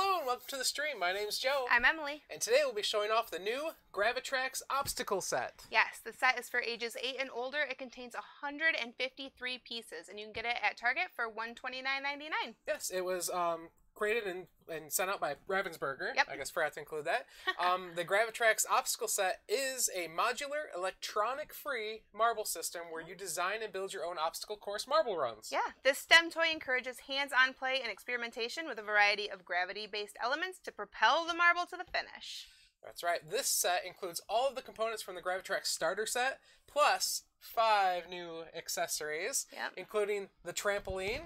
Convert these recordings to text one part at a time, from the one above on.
Hello and welcome to the stream. My name's Joe. I'm Emily. and today we'll be showing off the new Gravitrax obstacle set. Yes, the set is for ages 8 and older. It contains 153 pieces, and you can get it at Target for $129.99. Yes, it was um, created and, and sent out by Ravensburger. Yep. I guess forgot to include that. um, the Gravitrax obstacle set is a modular, electronic-free marble system where you design and build your own obstacle course marble runs. Yeah, this STEM toy encourages hands on play and experimentation with a variety of gravity based elements to propel the marble to the finish. That's right. This set includes all of the components from the Gravitrax starter set, plus five new accessories, Yep. including the trampoline,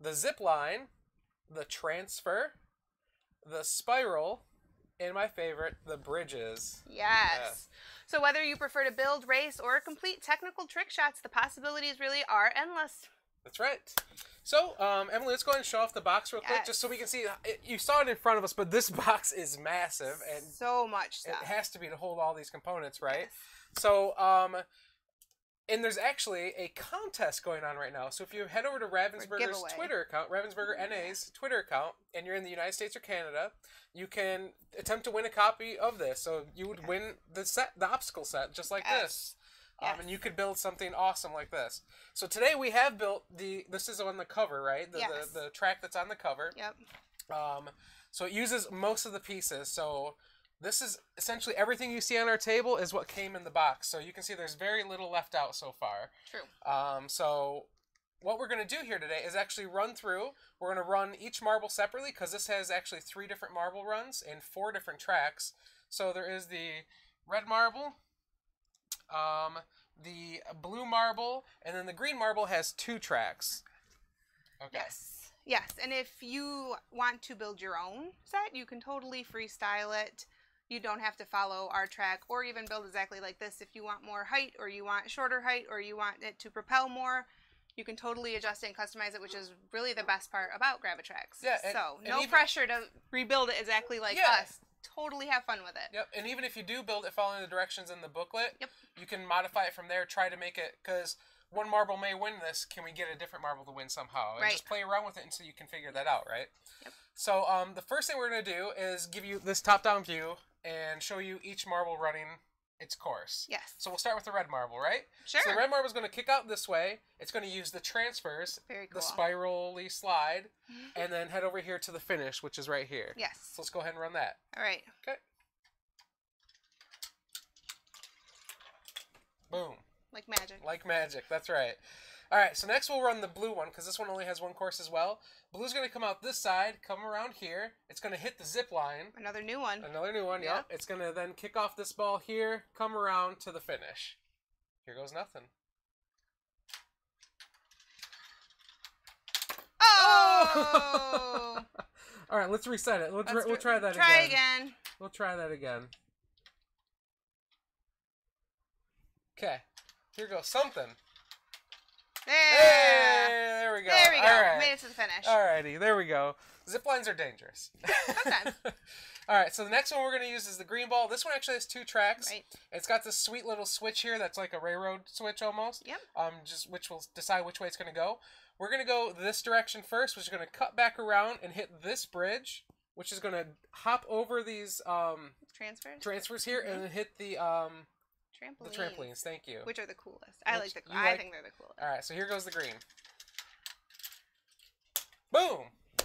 the zip line, the transfer, the spiral, and my favorite, the bridges. Yes. Yes. So, whether you prefer to build, race, or complete technical trick shots, the possibilities really are endless. That's right. So, um, Emily, let's go ahead and show off the box real quick, just so we can see. It, you saw it in front of us, but this box is massive, and so much Stuff. it has to be to hold all these components, right? Yes. So, um, and there's actually a contest going on right now. So if you head over to Ravensburger's. Twitter account, Ravensburger NA's Twitter account, and you're in the United States or Canada, you can attempt to win a copy of this. So you would win the set, the obstacle set, just like Yes. this. Um, and you could build something awesome like this. So today we have built the. This is on the cover, right? The Yes. the, the track that's on the cover. Yep. Um, so it uses most of the pieces. So this is essentially everything you see on our table is what came in the box. So you can see there's very little left out so far. True. Um, so what we're going to do here today is actually run through. We're going to run each marble separately because this has actually three different marble runs and four different tracks. So there is the red marble, um, the blue marble, and then the green marble has two tracks. Okay. Yes. Yes. And if you want to build your own set, you can totally freestyle it. You don't have to follow our track or even build exactly like this. If you want more height or you want shorter height or you want it to propel more, you can totally adjust it and customize it, which is really the best part about Gravitrax. Yeah, and- so and no even- pressure to rebuild it exactly like Yeah. us. Totally have fun with it. Yep, and even if you do build it following the directions in the booklet, Yep. you can modify it from there. Try to make it because one marble may win this. Can we get a different marble to win somehow? And Right. just play around with it until you can figure that out, right? Yep. So um, the first thing we're gonna do is give you this top-down view and show you each marble running its course. Yes. So we'll start with the red marble, right? Sure. So the red marble is going to kick out this way. It's going to use the transfers, Very the spirally slide, mm-hmm. and then head over here to the finish, which is right here. Yes. So let's go ahead and run that. All right. Okay. Boom. Like magic. Like magic. That's right. All right. So next we'll run the blue one because this one only has one course as well. Blue's going to come out this side, come around here. It's going to hit the zip line. Another new one. Another new one. Yeah. Yep. It's going to then kick off this ball here, come around to the finish. Here goes nothing. Oh! All right. Let's reset it. We'll, Let's we'll try that Try again. again. We'll try that again. Okay. Here goes something. There. Hey, there we go. There we go. All right. Made it to the finish. Alrighty, there we go. Zip lines are dangerous. Sometimes. Alright, so the next one we're going to use is the green ball. This one actually has two tracks. Right. It's got this sweet little switch here that's like a railroad switch almost. Yep. Um, just which will decide which way it's going to go. We're going to go this direction first, which is going to cut back around and hit this bridge, which is going to hop over these um, Transfers. transfers here and then hit the um, Trampolines. the trampolines. Thank you. Which are the coolest. I Which like the. I like- think they're the coolest. All right, so here goes the green. Boom,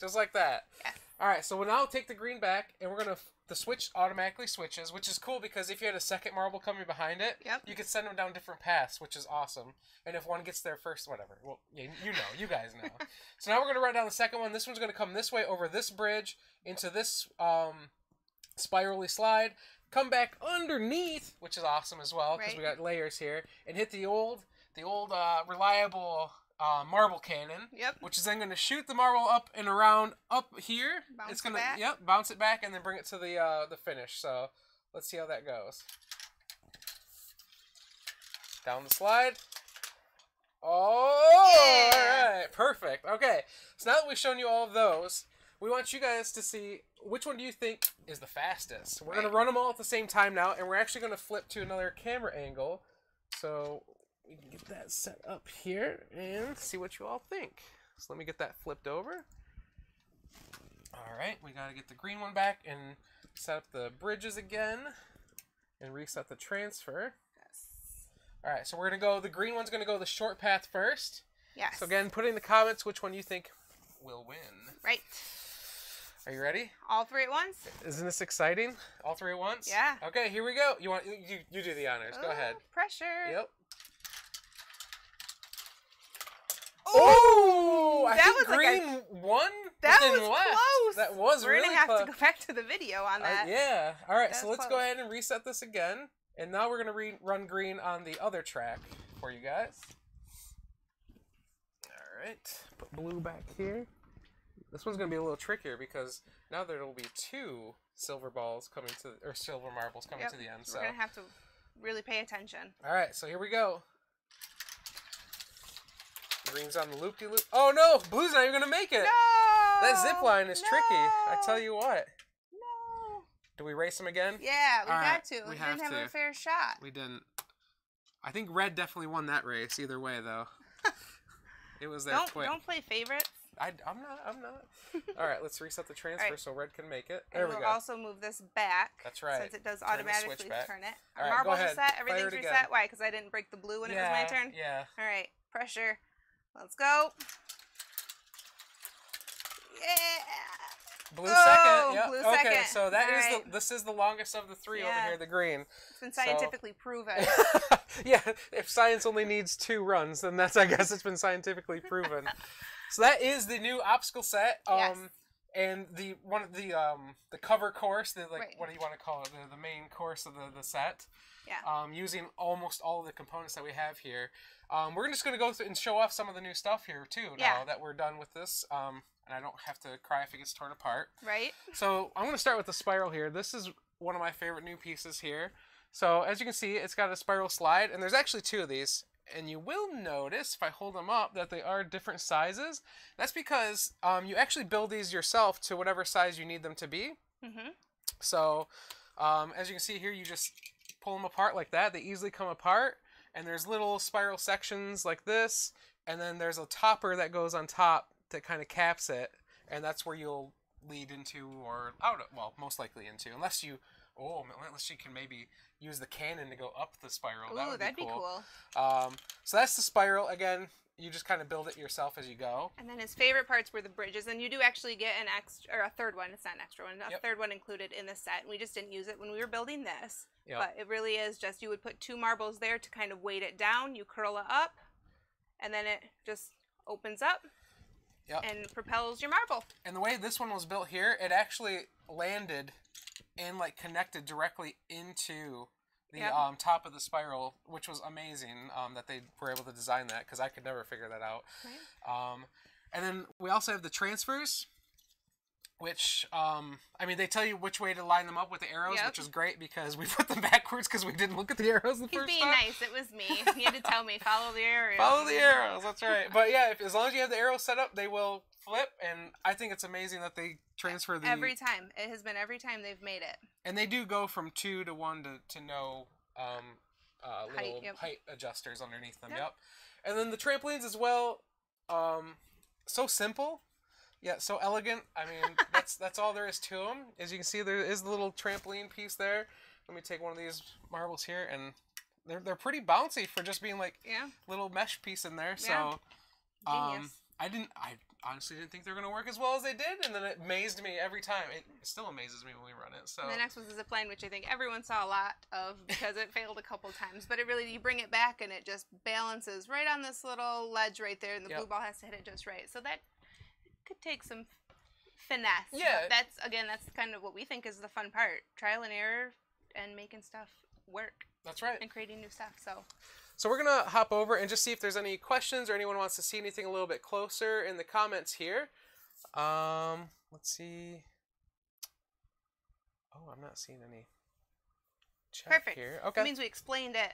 just like that. Yes. All right, so we'll now take the green back, and we're gonna the switch automatically switches, which is cool because if you had a second marble coming behind it, Yep. you could send them down different paths, which is awesome. And if one gets there first, whatever. Well, yeah, you know, you guys know. so now we're gonna run down the second one. This one's gonna come this way over this bridge into this um, spirally slide. Come back underneath, which is awesome as well because we got layers here, and hit the old, the old uh, reliable uh, marble cannon Yep. which is then going to shoot the marble up and around up here. Bounce it's it going to yep, bounce it back and then bring it to the uh, the finish. So let's see how that goes. Down the slide. Oh, Yeah. all right, perfect. Okay, so now that we've shown you all of those, we want you guys to see which one do you think is the fastest. We're gonna run them all at the same time now, and we're actually going to flip to another camera angle, so we can get that set up here and see what you all think. So let me get that flipped over. All right, we gotta get the green one back and set up the bridges again, and reset the transfer. Yes. All right, so we're gonna go. The green one's gonna go the short path first. Yes. So again, put in the comments which one you think will win. Right. Are you ready? All three at once. Isn't this exciting? All three at once? Yeah. Okay, here we go. You want you you do the honors. Go Oh, ahead. Pressure. Yep. Oh, I that think was like a- green won. but That was left. close. That was We're really gonna have close. to go back to the video on Uh, that. yeah. All right. That's so let's go ahead and reset this again, and now we're gonna re- run green on the other track for you guys. All right. Put blue back here. This one's gonna be a little trickier because now there will be two silver balls coming to or silver marbles coming Yep. to the end. So we're gonna have to really pay attention. All right. So here we go. Green's on the loop de loop. Oh no! Blue's not even gonna make it. No. That zip line is tricky. I tell you what. No. Do we race them again? Yeah, we All got right, to. we We, didn't have to. a fair shot. We didn't. I think red definitely won that race either way, though. it was their Don't don't play favorites. I, I'm not. I'm not. All right, let's reset the transfer right. so red can make it. And There we we'll go. also move this back. That's right. Since it does Turn automatically turn it. All right, go marbles are ahead. set. Everything's reset. Why? Because I didn't break the blue when yeah, it was my turn. Yeah. All right. Pressure. Let's go. Yeah. Blue Oh, second. Yep. blue okay, second. so that All is right. the this is the longest of the three over here, the green. It's been So- scientifically proven. yeah, if science only needs two runs, then that's I guess it's been scientifically proven. so that is the new obstacle set. Um Yes. and the one of the um the cover course, the like Right. what do you want to call it? The, the main course of the, the set. Yeah. Um using almost all of the components that we have here. Um we're just gonna go through and show off some of the new stuff here too now Yeah. that we're done with this. Um and I don't have to cry if it gets torn apart. right? So I'm going to start with the spiral here. This is one of my favorite new pieces here. So as you can see, it's got a spiral slide, and there's actually two of these. And you will notice if I hold them up that they are different sizes. That's because um, you actually build these yourself to whatever size you need them to be. Mm-hmm. So um, as you can see here, you just pull them apart like that. They easily come apart. And there's little spiral sections like this. And then there's a topper that goes on top that kind of caps it. And that's where you'll lead into or out of, well, most likely into. Unless you, oh, unless you can maybe use the cannon to go up the spiral. that Ooh, would that'd be be cool. cool. Um, so that's the spiral. Again, you just kind of build it yourself as you go. And then his favorite parts were the bridges, and you do actually get an extra or a third one. It's not an extra one, a Yep. third one included in the set. And we just didn't use it when we were building this. Yep. But it really is just you would put two marbles there to kind of weight it down. You curl it up, and then it just opens up Yep. and propels your marble. And the way this one was built here, it actually landed and like connected directly into the Yep. um, top of the spiral, which was amazing um, that they were able to design that because I could never figure that out. Right. Um, and then we also have the transfers, which um, I mean they tell you which way to line them up with the arrows, Yep. which is great because we put them backwards because we didn't look at the arrows the He's first being time. nice. It was me. He had to tell me follow the arrows. Follow the arrows. That's right. But yeah, if, as long as you have the arrows set up, they will flip. And I think it's amazing that they transfer the Every time. It has been every time they've made it. and they do go from two to one to to no um, uh, Height, little yep. height adjusters underneath them. Yep. Yep. And then the trampolines as well. Um, so simple, yet so elegant. I mean, that's that's all there is to them. As you can see, there is the little trampoline piece there. Let me take one of these marbles here, and they're they're pretty bouncy for just being like Yeah. little mesh piece in there. Yeah. So um, I didn't. I honestly didn't think they were gonna work as well as they did, and then it amazed me every time. It still amazes me when we run it. So And the next was the zip line, which I think everyone saw a lot of because it failed a couple times. But it really, you bring it back and it just balances right on this little ledge right there, and the Yep. blue ball has to hit it just right. So that could take some finesse. Yeah. that's again, that's kind of what we think is the fun part: trial and error, and making stuff work that's right. and creating new stuff. So So we're gonna hop over and just see if there's any questions or anyone wants to see anything a little bit closer in the comments here. Um, let's see. Oh, I'm not seeing any. Chat perfect. Here. Okay. That means we explained it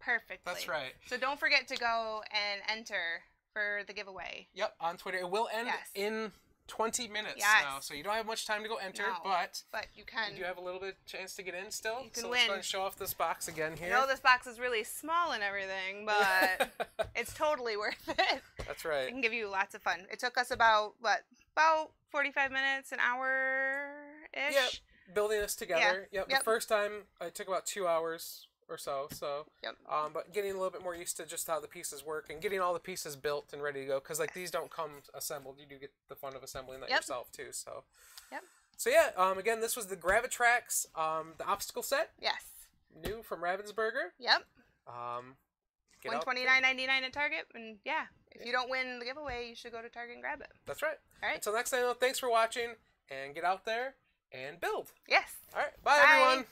perfectly. That's right. So don't forget to go and enter for the giveaway. Yep. On Twitter, it will end Yes. in 20 minutes Yes. now, so you don't have much time to go enter, No. but But you can. you have a little bit chance to get in still. You can so let's go win. and show off this box again here. No, this box is really small and everything, but it's totally worth it. That's It right. can give you lots of fun. It took us about what about 45 minutes, an hour ish. Yep. Building this together. Yep. Yep. The first time uh, it took about two hours or so. So. Yep. Um, but getting a little bit more used to just how the pieces work and getting all the pieces built and ready to go because like these don't come assembled. You do get the fun of assembling that Yep. yourself too. So. Yep. So yeah. Um. Again, this was the Gravitrax. Um. The obstacle set, Yes. new from Ravensburger. Yep. Um. One twenty nine ninety nine at Target, and yeah, if you don't win the giveaway, you should go to Target and grab it. That's right. All right. Until next time, though, thanks for watching and get out there and build. Yes. All right. Bye, Bye. everyone.